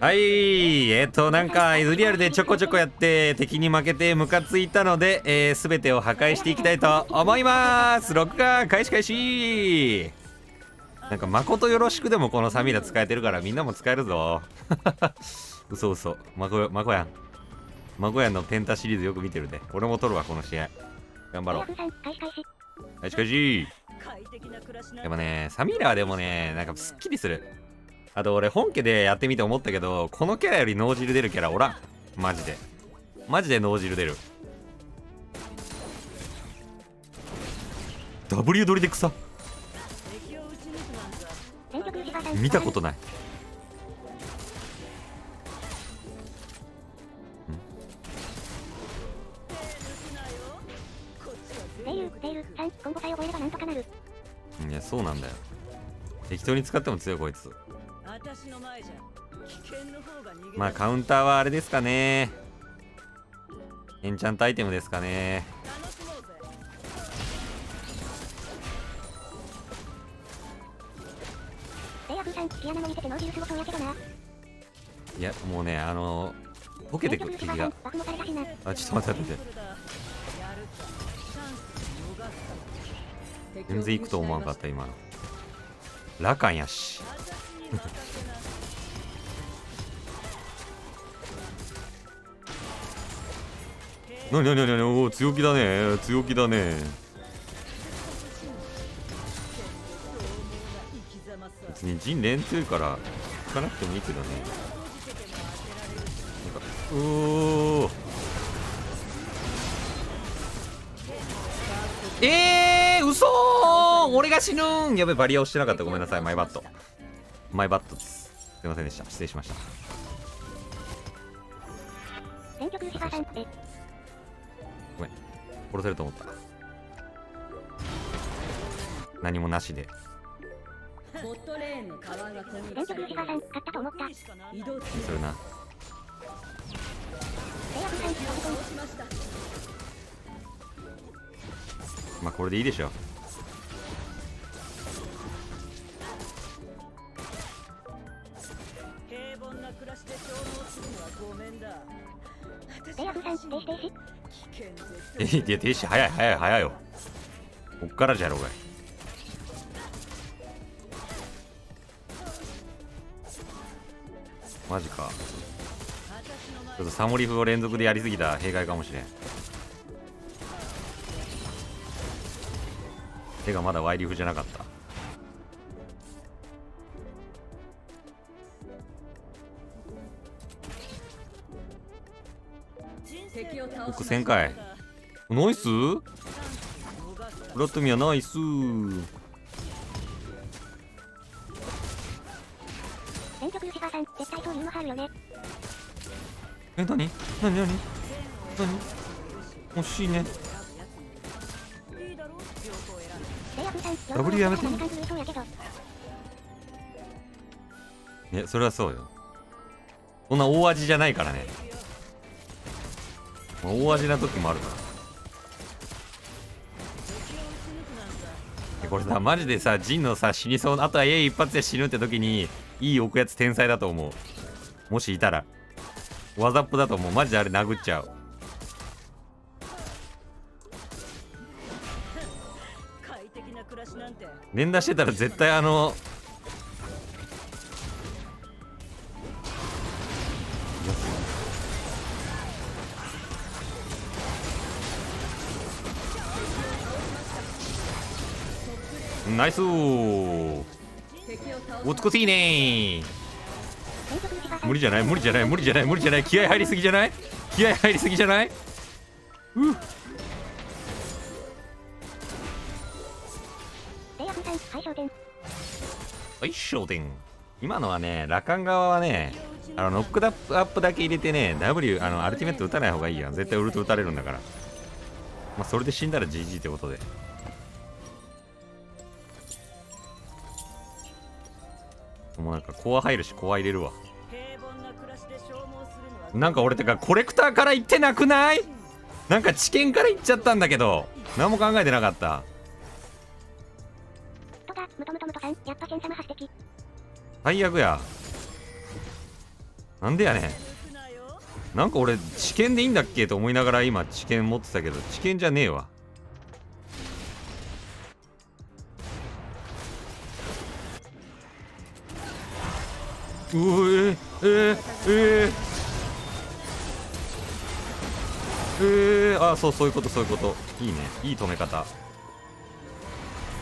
はいえっ、ー、となんかイズリアルでちょこちょこやって敵に負けてムカついたので、えー、全てを破壊していきたいと思います。録画開始開始。なんか誠よろしくでもこのサミーラ使えてるからみんなも使えるぞ。嘘嘘。まこまこやん。まこやんのペンタシリーズよく見てるで。俺も取るわこの試合。頑張ろう。開始開始。でもねサミーラはでもねなんかすっきりするあと俺本家でやってみて思ったけどこのキャラより脳汁出るキャラおらん。マジで。マジで脳汁出る。W 取りで草見たことない。いやそうなん。だよ適当に使っても強いこいつまあカウンターはあれですかね。エンチャントアイテムですかね。いやもうねあの溶けてくる敵が。あちょっと待って待って全然行くと思わなかった今の。ラカンやしなになになにお強気だね。強気だね。別に陣連強いから引かなくてもいいけどね。なんかうおえー、嘘俺が死ぬんやべバリア押してなかった。ごめんなさい。マイバット。マイバットです。すいませんでした。失礼しました。ごめん。殺せると思った。何もなしで。ボットレーンの川が電極牛さん買ったと思った移動するな。まあこれでいいでしょ平いや停止早い早い早いよこっからじゃろうがいマジかちょっとサモリフを連続でやりすぎた弊害かもしれん手がまだワイリフじゃなかった奥1000回ナイス。フラットミアナイス。え、なになになになに惜しいね。W やめていやそれはそうよ。そんな大味じゃないからね。大味な時もあるからこれさマジでさジンのさ死にそうなあとは A 一発で死ぬって時にいい置くやつ天才だと思う。もしいたら。ワザップだと思う。マジであれ殴っちゃう。連打してたら絶対あのナイス。ー美しいね。無理じゃない無理じゃない無理じゃない無理じゃない。気合入りすぎじゃない？気合入りすぎじゃない？うっ。はい焦点今のはね羅漢側はねあのノックアップだけ入れてね W あのアルティメット打たない方がいいや絶対ウルト打たれるんだから。まあそれで死んだら GG ってことで。もうなんかコア入るしコア入れるわ。なんか俺てかコレクターから行ってなくない？なんか知見から行っちゃったんだけど。何も考えてなかった。最悪や。なんでやねん。なんか俺知見でいいんだっけと思いながら今知見持ってたけど知見じゃねえわうえー、えー、えー、えー、あそうそういうことそういうこといいねいい止め方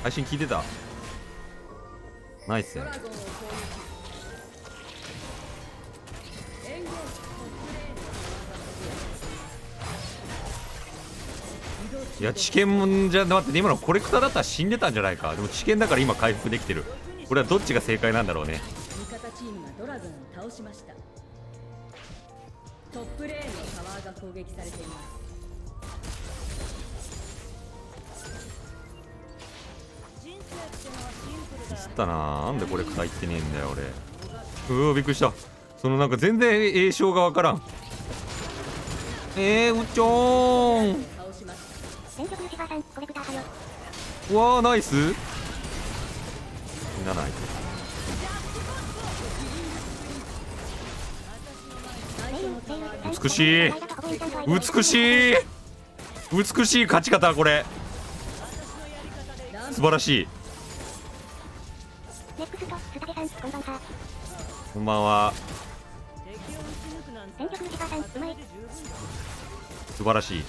配信聞いてたナイスいや知見じゃ待って今のコレクターだったら死んでたんじゃないかでも知見だから今回復できてるこれはどっちが正解なんだろうね攻撃されています。ったななんでコレクター行ってねえんだよ俺。うわびっくりした。そのなんか全然栄称がわからん。えー、うっちょーん。うわーナイス。みんなない美しい。美しい。美しい勝ち方これ。素晴らしい、こんばんは。素晴らしい。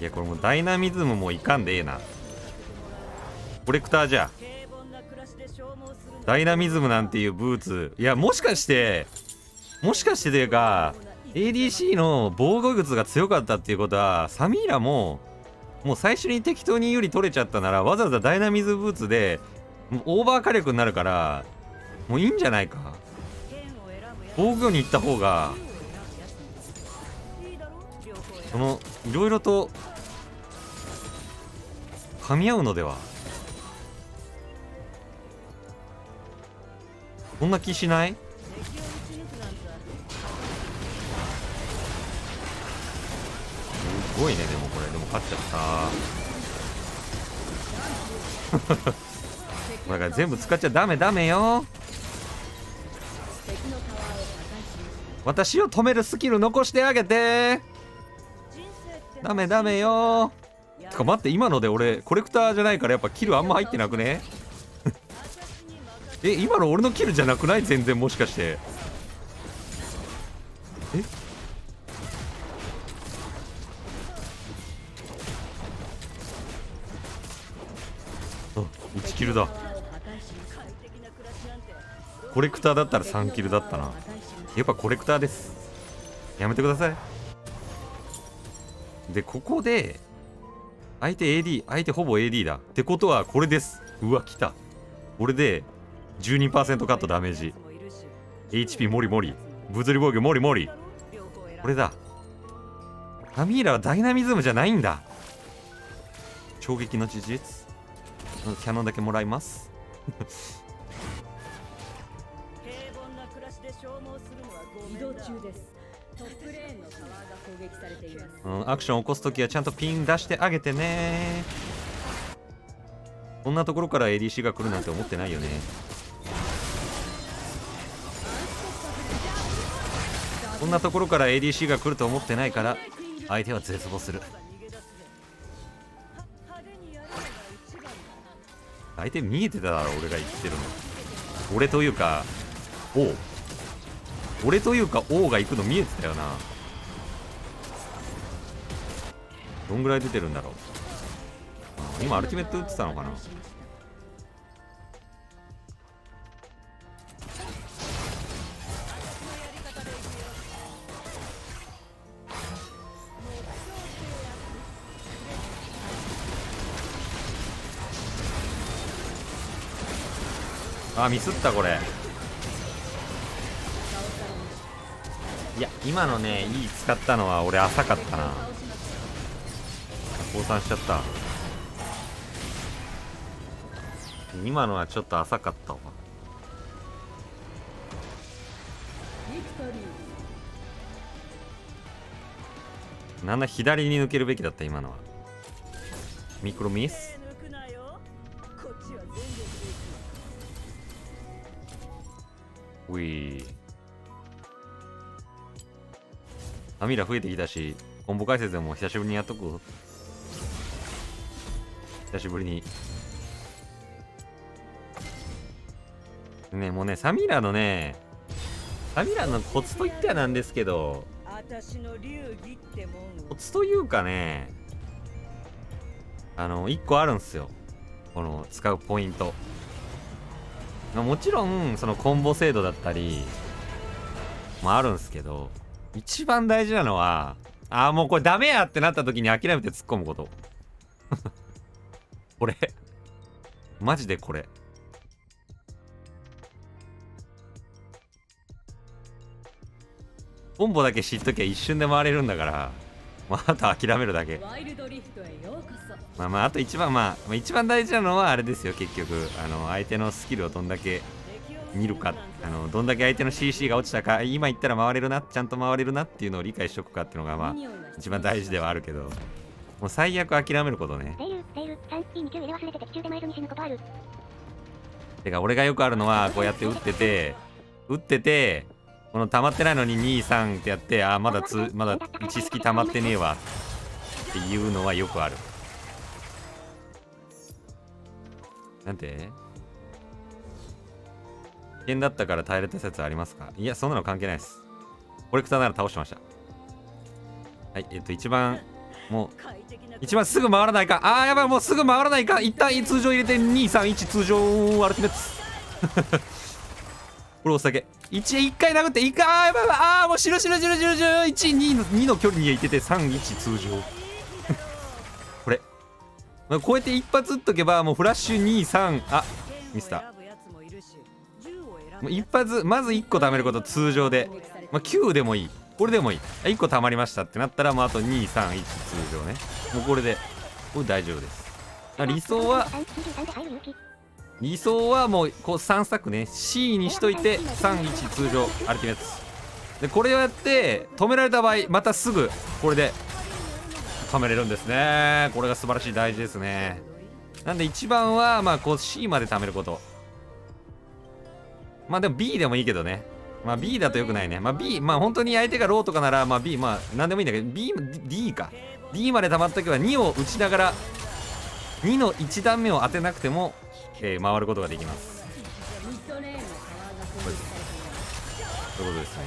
いやこれもうダイナミズムもいかんでええな。コレクターじゃ。ダイナミズムなんていうブーツ。いやもしかしてもしかしてというか ADC の防御術が強かったっていうことはサミーラももう最初に適当に有利取れちゃったならわざわざダイナミズムブーツでオーバー火力になるからもういいんじゃないか。防御に行った方がそのいろいろと噛み合うのではそんな気しない？すごいねでもこれ。でも勝っちゃった。だから全部使っちゃダメダメよ。私を止めるスキル残してあげて。ダメダメよ。てか待って今ので俺コレクターじゃないからやっぱキルあんま入ってなくね？え今の俺のキルじゃなくない？全然もしかして。え？あ1キルだ。コレクターだったら3キルだったな。やっぱコレクターです。やめてください。でここで相手 AD 相手ほぼ AD だ。ってことはこれです。うわ来た。これで12%カットダメージ。HP モリモリ。物理防御モリモリ。これだ。カミーラはダイナミズムじゃないんだ。衝撃の事実。うんキャノンだけもらいます。平凡な暮らしで消耗するのはご移動中ですうん、アクション起こすときはちゃんとピン出してあげてね。こんなところから ADC が来るなんて思ってないよね。こんなところから ADC が来ると思ってないから相手は絶望する。相手見えてただろ俺が言ってるの。俺というか王。俺というか王が行くの見えてたよな。どんぐらい出てるんだろう。今アルティメット打ってたのかな。あミスったこれ。いや今のねいい使ったのは俺浅かったな。降参しちゃった。今のはちょっと浅かったわ。なんだ左に抜けるべきだった今のは。ミクロミス？抜くなよ。こっちは全力で行くウィーアミラ増えてきたしコンボ解説でも久しぶりにやっとく久しぶりに。ねもうねサミラのねサミラのコツといってはなんですけどコツというかねあの1個あるんすよ。この使うポイント。まもちろんそのコンボ精度だったりもあるんすけど一番大事なのはああもうこれダメやってなった時に諦めて突っ込むこと。これ。マジでこれ。コンボだけ知っときゃ一瞬で回れるんだから、まあ、あと諦めるだけ。まあまああと一番まあまあ一番大事なのはあれですよ結局。あの相手のスキルをどんだけ見るか。あのどんだけ相手の CC が落ちたか。今言ったら回れるなちゃんと回れるなっていうのを理解しとくかっていうのがまあ一番大事ではあるけど。もう最悪諦めることね。レイル、レイル、3、2、2級入れ忘れて的中で前に死ぬことある。てか俺がよくあるのはこうやって打ってて打っててこの溜まってないのに23ってやってあーまだつまだ1スキ溜まってねえわ。っていうのはよくある。なんて？危険だったから耐えれた説ありますか？いやそんなの関係ないです。コレクターなら倒してました。はいえっと一番もう一番すぐ回らないか。あーやばいもうすぐ回らないか。一旦通常入れて231通常アルティメッツ。これ押すだけ 1, 一回殴って一回あーやばいやばい。あーもう白白白白白12の2の距離にいてて31通常。これ。まあこうやって一発打っとけばもうフラッシュ23あミスター。一発まず1個貯めること通常で、まあ、9でもいいこれでもいい。1個貯まりましたってなったらもうあと231通常ね。もうこれでこれ大丈夫です。理想は、理想はもうこう3スタックね。C にしといて31通常アルティメッツでこれをやって止められた場合またすぐこれで止めれるんですね。これが素晴らしい。大事ですね。なんで一番はまあこう C まで貯めること。まあでも B でもいいけどね。まあ B だとよくないね。まあ B まあ本当に相手がローとかならまあ B まあ何でもいいんだけど B D か。D まで溜まった時は2を打ちながら2の1段目を当てなくても、えー回ることができます。ということですね。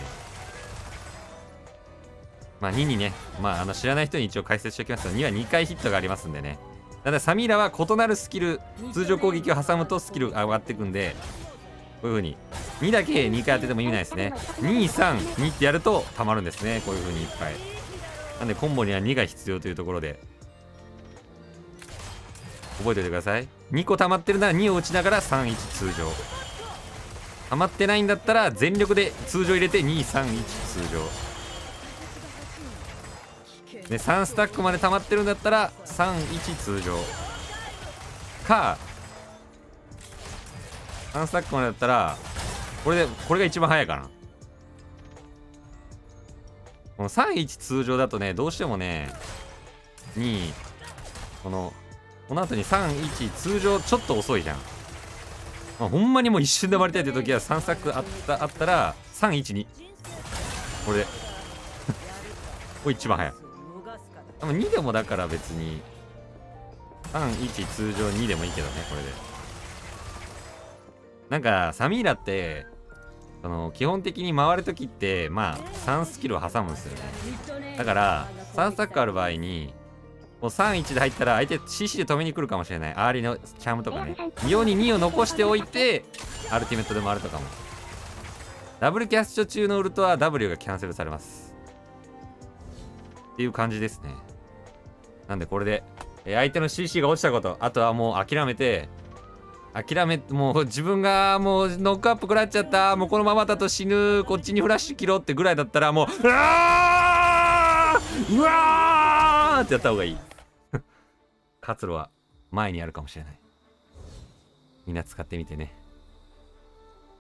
まあ2にねまああの知らない人に一応解説しておきますと2は2回ヒットがありますんでね。ただサミーラは異なるスキル通常攻撃を挟むとスキル上がっていくんでこういう風に。2だけ2回当てても意味ないですね。232ってやるとたまるんですね。こういう風にいっぱい。なんでコンボには2が必要というところで。覚えておいてください。2個溜まってるなら2を打ちながら31通常。溜まってないんだったら全力で通常入れて231通常。で3スタックまで溜まってるんだったら31通常。か3スタックまでだったらこれでこれが一番早いかな。この31通常だとねどうしてもね2このこの後に31通常ちょっと遅いじゃん。まあ、ほんまにもう一瞬で回りたいって時は3スタックあったあったら312これで。これ一番早い。でも2でもだから別に31通常2でもいいけどねこれで。なんかサミーラってその基本的に回る時ってまあ3スキルを挟むんですよね。だから3スタックある場合にもう31で入ったら相手 CC で止めに来るかもしれない。アーリのチャームとかね。妙に2を残しておいてアルティメットで回るとかも。ダブルキャスト中のウルトは W がキャンセルされます。っていう感じですね。なんでこれでえー相手の CC が落ちたことあとはもう諦めて諦めもう自分がもうノックアップ食らっちゃった。もうこのままだと死ぬ。こっちにフラッシュ切ろうってぐらいだったらもううわー!うわー!ってやった方がいい。活路は前にあるかもしれない。みんな使ってみてね。